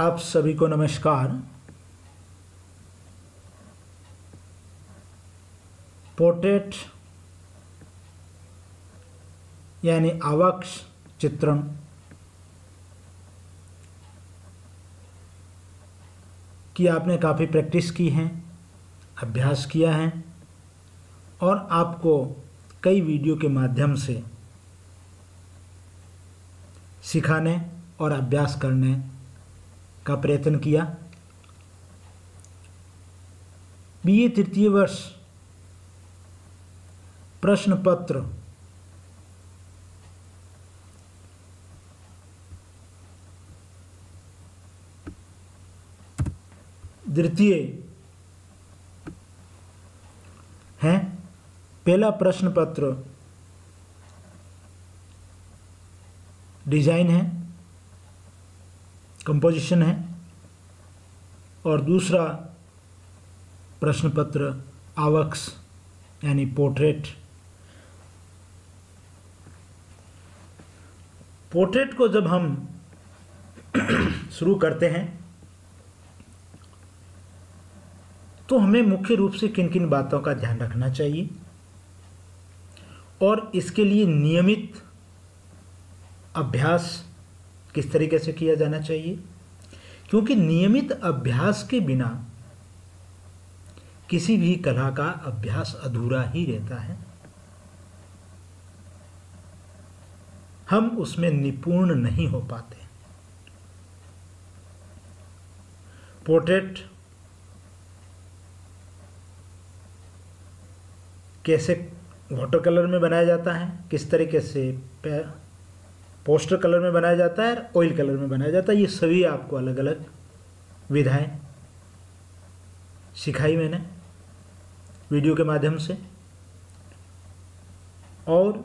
आप सभी को नमस्कार। पोर्ट्रेट यानी आवक्ष चित्रण। की आपने काफ़ी प्रैक्टिस की है, अभ्यास किया है, और आपको कई वीडियो के माध्यम से सिखाने और अभ्यास करने का प्रयत्न किया। बीए तृतीय वर्ष प्रश्न पत्र द्वितीय है, पहला प्रश्न पत्र डिज़ाइन है। कंपोजिशन है। और दूसरा प्रश्न पत्र आवक्स, यानी पोर्ट्रेट पोर्ट्रेट को जब हम शुरू करते हैं तो हमें मुख्य रूप से किन किन बातों का ध्यान रखना चाहिए और इसके लिए नियमित अभ्यास किस तरीके से किया जाना चाहिए? क्योंकि नियमित अभ्यास के बिना किसी भी कला का अभ्यास अधूरा ही रहता है। हम उसमें निपुण नहीं हो पाते। पोर्ट्रेट कैसे वाटर कलर में बनाया जाता है? किस तरीके से पोस्टर कलर में बनाया जाता है और ऑयल कलर में बनाया जाता है। ये सभी आपको अलग अलग विधाएँ सिखाई मैंने वीडियो के माध्यम से। और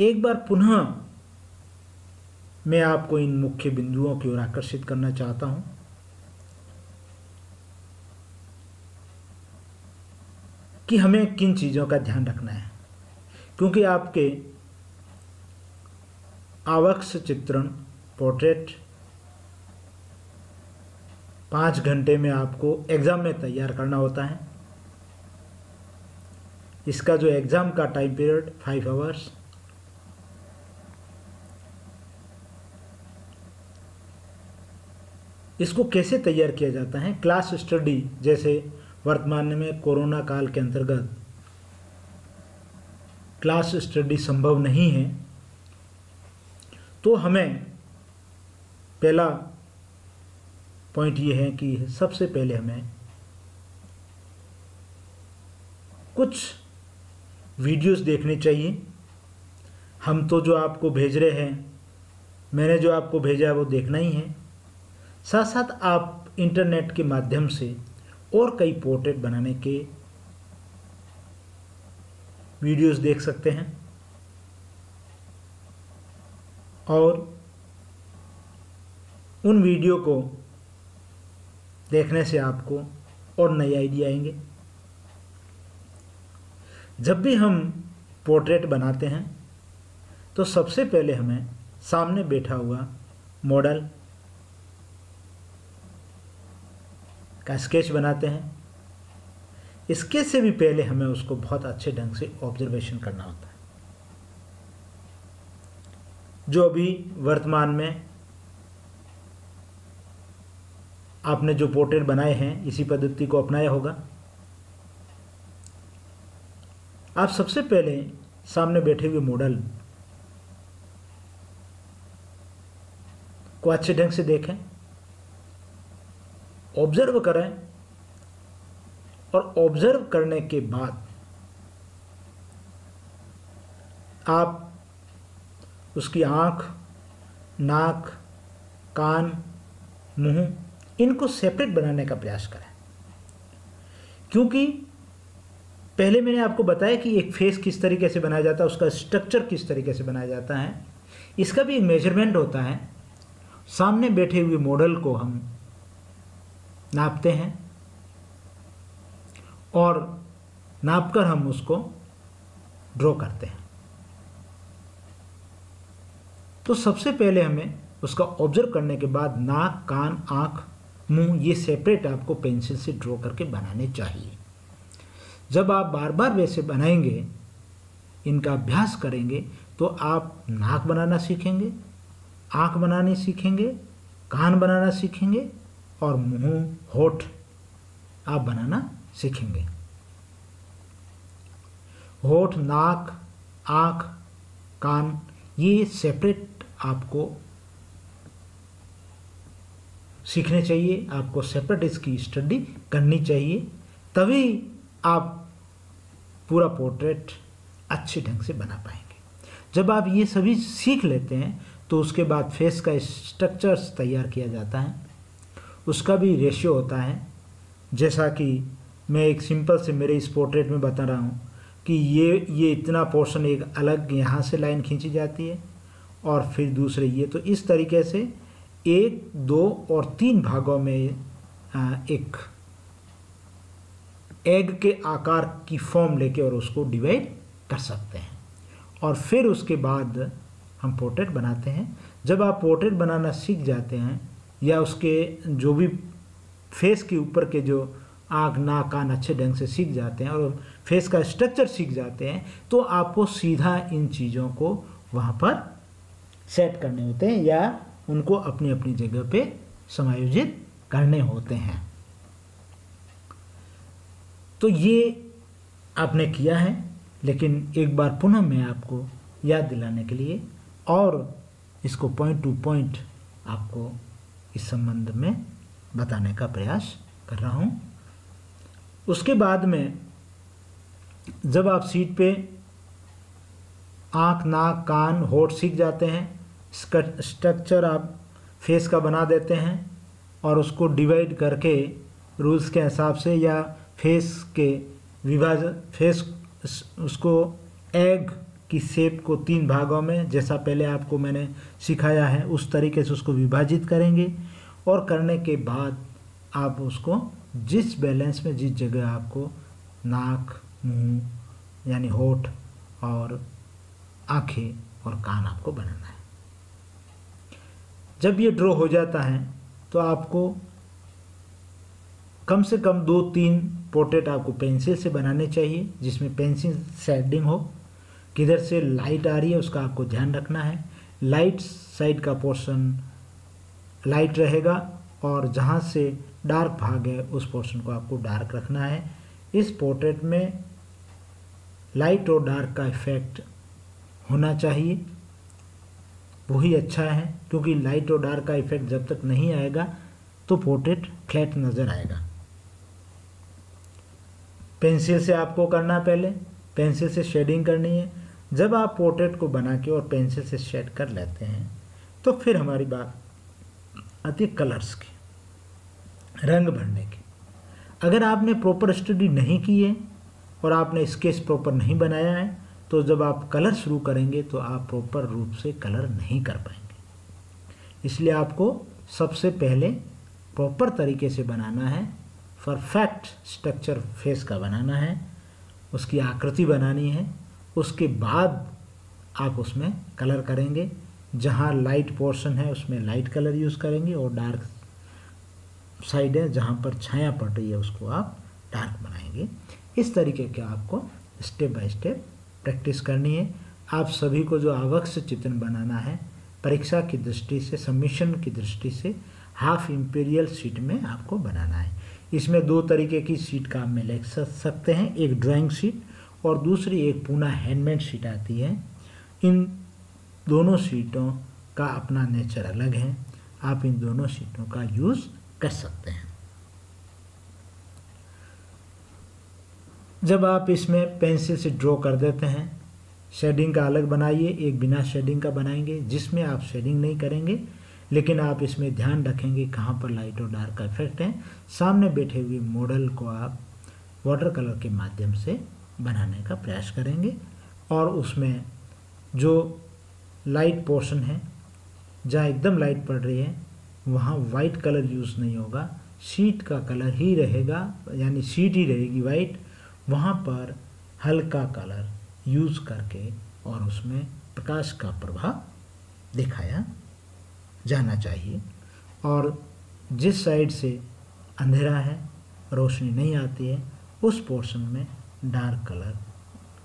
एक बार पुनः मैं आपको इन मुख्य बिंदुओं की ओर आकर्षित करना चाहता हूँ। कि हमें किन चीज़ों का ध्यान रखना है। क्योंकि आपके आवक्ष चित्रण पोर्ट्रेट पाँच घंटे में आपको एग्ज़ाम में तैयार करना होता है। इसका जो एग्ज़ाम का टाइम पीरियड फाइव आवर्स इसको कैसे तैयार किया जाता है? क्लास स्टडी जैसे वर्तमान में कोरोना काल के अंतर्गत। क्लास स्टडी संभव नहीं है। तो हमें पहला पॉइंट ये है कि सबसे पहले हमें कुछ वीडियोस देखने चाहिए। हम तो जो आपको भेज रहे हैं, मैंने जो आपको भेजा है वो देखना ही है। साथ साथ आप इंटरनेट के माध्यम से और कई पोर्ट्रेट बनाने के वीडियोस देख सकते हैं। और उन वीडियो को देखने से आपको और नए आइडिया आएँगे। जब भी हम पोर्ट्रेट बनाते हैं तो सबसे पहले हमें सामने बैठा हुआ मॉडल का स्केच बनाते हैं। स्केच से भी पहले हमें उसको बहुत अच्छे ढंग से ऑब्जर्वेशन करना होता है। जो अभी वर्तमान में आपने जो पोर्ट्रेट बनाए हैं, इसी पद्धति को अपनाया होगा। आप सबसे पहले सामने बैठे हुए मॉडल को अच्छे ढंग से देखें ऑब्ज़र्व करें और ऑब्ज़र्व करने के बाद आप उसकी आँख, नाक, कान, मुँह, इनको सेपरेट बनाने का प्रयास करें। क्योंकि पहले मैंने आपको बताया कि एक फेस किस तरीके से बनाया जाता है, उसका स्ट्रक्चर किस तरीके से बनाया जाता है। इसका भी एक मेज़रमेंट होता है। सामने बैठे हुए मॉडल को हम नापते हैं और नापकर हम उसको ड्रॉ करते हैं। तो सबसे पहले हमें उसका ऑब्ज़र्व करने के बाद नाक, कान, आँख, मुँह, ये सेपरेट आपको पेंसिल से ड्रॉ करके बनाने चाहिए। जब आप बार बार वैसे बनाएँगे, इनका अभ्यास करेंगे तो आप नाक बनाना सीखेंगे, आँख बनाने सीखेंगे, कान बनाना सीखेंगे और मुँह, होठ आप बनाना सीखेंगे। होठ, नाक, आँख, कान, ये सेपरेट आपको सीखने चाहिए, आपको सेपरेट इसकी स्टडी करनी चाहिए, तभी आप पूरा पोर्ट्रेट अच्छे ढंग से बना पाएँगे। जब आप ये सभी सीख लेते हैं तो उसके बाद फेस का स्ट्रक्चर्स तैयार किया जाता है। उसका भी रेशियो होता है। जैसा कि मैं एक सिंपल से मेरे इस पोर्ट्रेट में बता रहा हूँ कि ये ये इतना पोर्शन एक अलग यहाँ से लाइन खींची जाती है। और फिर दूसरे ये तो इस तरीके से एक, दो और तीन भागों में एक एग के आकार की फॉर्म लेके और उसको डिवाइड कर सकते हैं। और फिर उसके बाद हम पोर्ट्रेट बनाते हैं। जब आप पोर्ट्रेट बनाना सीख जाते हैं, या उसके जो भी फेस के ऊपर के जो आँख नाक, कान अच्छे ढंग से सीख जाते हैं और फेस का स्ट्रक्चर सीख जाते हैं तो आपको सीधा इन चीज़ों को वहाँ पर सेट करने होते हैं या उनको अपनी अपनी जगह पे समायोजित करने होते हैं। तो ये आपने किया है, लेकिन एक बार पुनः मैं आपको याद दिलाने के लिए और इसको पॉइंट टू पॉइंट आपको इस संबंध में बताने का प्रयास कर रहा हूँ। उसके बाद में जब आप सीट पे आँख, नाक, कान, होठ सीख जाते हैं। स्ट्रक्चर आप फेस का बना देते हैं और उसको डिवाइड करके रूल्स के हिसाब से या फेस के विभाजन फेस उसको एग की शेप को तीन भागों में, जैसा पहले आपको मैंने सिखाया है, उस तरीके से उसको विभाजित करेंगे और करने के बाद आप उसको जिस बैलेंस में, जिस जगह आपको नाक, मुँह, यानी होठ और आँखें और कान आपको बनाना है। जब ये ड्रॉ हो जाता है तो आपको कम से कम दो तीन पोर्ट्रेट आपको पेंसिल से बनाने चाहिए, जिसमें पेंसिल शेडिंग हो। किधर से लाइट आ रही है, उसका आपको ध्यान रखना है। लाइट साइड का पोर्शन लाइट रहेगा और जहाँ से डार्क भाग है, उस पोर्शन को आपको डार्क रखना है। इस पोर्ट्रेट में लाइट और डार्क का इफ़ेक्ट होना चाहिए। वही अच्छा है, क्योंकि लाइट और डार्क का इफ़ेक्ट जब तक नहीं आएगा तो पोर्ट्रेट फ्लैट नज़र आएगा। पेंसिल से आपको करना पहले। पेंसिल से शेडिंग करनी है। जब आप पोर्ट्रेट को बना के और पेंसिल से शेड कर लेते हैं तो फिर हमारी बात आती है कलर्स की, रंग भरने की। अगर आपने प्रॉपर स्टडी नहीं की है, और आपने स्केच प्रॉपर नहीं बनाया है तो जब आप कलर शुरू करेंगे तो आप प्रॉपर रूप से कलर नहीं कर पाएँगे। इसलिए आपको सबसे पहले प्रॉपर तरीके से बनाना है परफेक्ट स्ट्रक्चर फेस का बनाना है, उसकी आकृति बनानी है, उसके बाद आप उसमें कलर करेंगे। जहाँ लाइट पोर्शन है, उसमें लाइट कलर यूज़ करेंगे और डार्क साइड है, जहाँ पर छाया पड़ रही है, उसको आप डार्क बनाएँगे। इस तरीके के आपको स्टेप बाय स्टेप प्रैक्टिस करनी है। आप सभी को जो आवश्यक चित्र बनाना है, परीक्षा की दृष्टि से सबमिशन की दृष्टि से हाफ़ इम्पीरियल सीट में आपको बनाना है। इसमें दो तरीके की सीट का आप में ले सकते हैं, एक ड्राइंग सीट और दूसरी एक पूना हैंडमेड सीट आती है। इन दोनों सीटों का अपना नेचर अलग है। आप इन दोनों सीटों का यूज़ कर सकते हैं। जब आप इसमें पेंसिल से ड्रॉ कर देते हैं, शेडिंग का अलग बनाइए, एक बिना शेडिंग का बनाएँगे, जिसमें आप शेडिंग नहीं करेंगे, लेकिन आप इसमें ध्यान रखेंगे कहाँ पर लाइट और डार्क का इफ़ेक्ट है। सामने बैठे हुए मॉडल को आप वाटर कलर के माध्यम से बनाने का प्रयास करेंगे और उसमें जो लाइट पोर्शन है, जहाँ एकदम लाइट पड़ रही है, वहाँ वाइट कलर यूज़ नहीं होगा। शीट का कलर ही रहेगा, यानी शीट ही रहेगी वाइट वहाँ पर हल्का कलर यूज़ करके और उसमें प्रकाश का प्रभाव दिखाया जाना चाहिए। और जिस साइड से अंधेरा है, रोशनी नहीं आती है, उस पोर्शन में डार्क कलर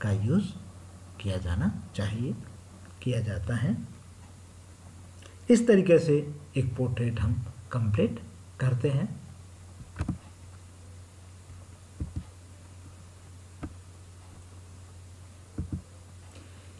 का यूज़ किया जाना चाहिए, किया जाता है। इस तरीके से एक पोर्ट्रेट हम कंप्लीट करते हैं।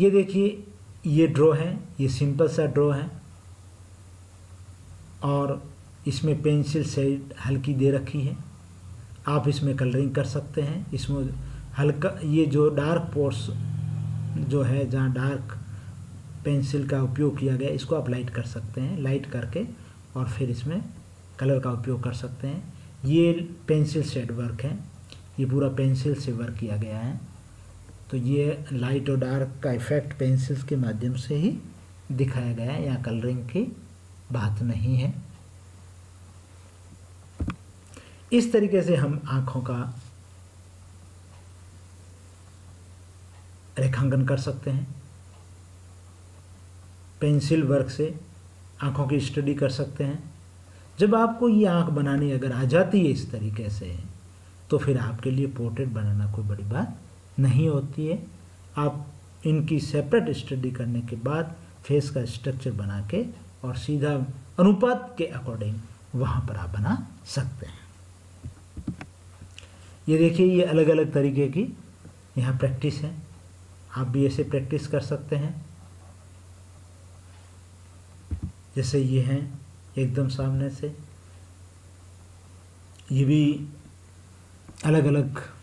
ये देखिए, ये ड्रॉ है, ये सिंपल सा ड्रॉ है। और इसमें पेंसिल शेड हल्की दे रखी है। आप इसमें कलरिंग कर सकते हैं। इसमें हल्का, ये जो डार्क पोर्स जो है, जहाँ डार्क पेंसिल का उपयोग किया गया, इसको आप लाइट कर सकते हैं। लाइट करके और फिर इसमें कलर का उपयोग कर सकते हैं। ये पेंसिल शेड वर्क है। ये पूरा पेंसिल से वर्क किया गया है। तो ये लाइट और डार्क का इफ़ेक्ट पेंसिल्स के माध्यम से ही दिखाया गया है। यहाँ कलरिंग की बात नहीं है। इस तरीके से हम आँखों का रेखांकन कर सकते हैं। पेंसिल वर्क से आँखों की स्टडी कर सकते हैं। जब आपको ये आँख बनानी अगर आ जाती है इस तरीके से तो फिर आपके लिए पोर्ट्रेट बनाना कोई बड़ी बात नहीं होती है। आप इनकी सेपरेट स्टडी करने के बाद फेस का स्ट्रक्चर बना के और सीधा अनुपात के अकॉर्डिंग वहाँ पर आप बना सकते हैं। ये देखिए, ये अलग अलग तरीके की यहाँ प्रैक्टिस है। आप भी ऐसे प्रैक्टिस कर सकते हैं। जैसे ये हैं एकदम सामने से। ये भी अलग अलग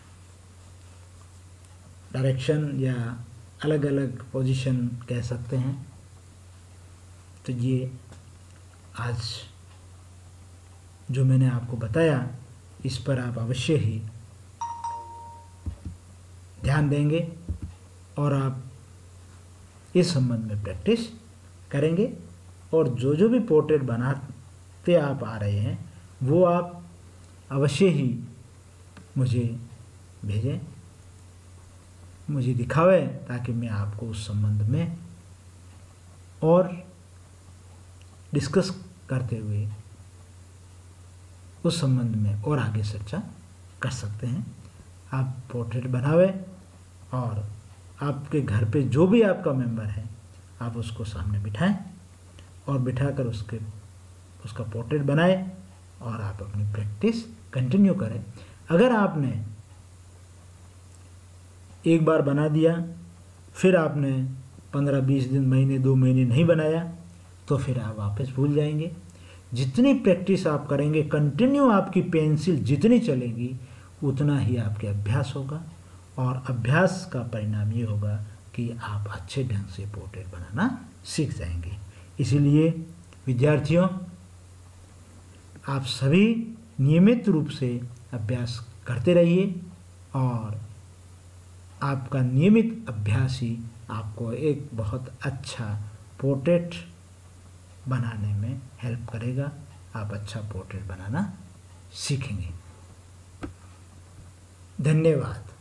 डायरेक्शन या अलग अलग पोजीशन कह सकते हैं। तो ये आज जो मैंने आपको बताया, इस पर आप अवश्य ही ध्यान देंगे और आप इस संबंध में प्रैक्टिस करेंगे और जो जो भी पोर्ट्रेट बनाते आप आ रहे हैं, वो आप अवश्य ही मुझे भेजें। मुझे दिखावे ताकि मैं आपको उस संबंध में और डिस्कस करते हुए उस संबंध में और आगे चर्चा कर सकते हैं। आप पोर्ट्रेट बनावे और आपके घर पे जो भी आपका मेंबर है, आप उसको सामने बिठाएँ और बिठाकर उसके, उसका पोर्ट्रेट बनाए और आप अपनी प्रैक्टिस कंटिन्यू करें। अगर आपने एक बार बना दिया, फिर आपने पंद्रह, बीस दिन, महीने, दो महीने नहीं बनाया तो फिर आप वापस भूल जाएँगे। जितनी प्रैक्टिस आप करेंगे कंटिन्यू आपकी पेंसिल जितनी चलेगी, उतना ही आपके अभ्यास होगा। और अभ्यास का परिणाम ये होगा कि आप अच्छे ढंग से पोर्ट्रेट बनाना सीख जाएँगे। इसीलिए, विद्यार्थियों, आप सभी नियमित रूप से अभ्यास करते रहिए और आपका नियमित अभ्यास ही आपको एक बहुत अच्छा पोर्ट्रेट बनाने में हेल्प करेगा। आप अच्छा पोर्ट्रेट बनाना सीखेंगे। धन्यवाद।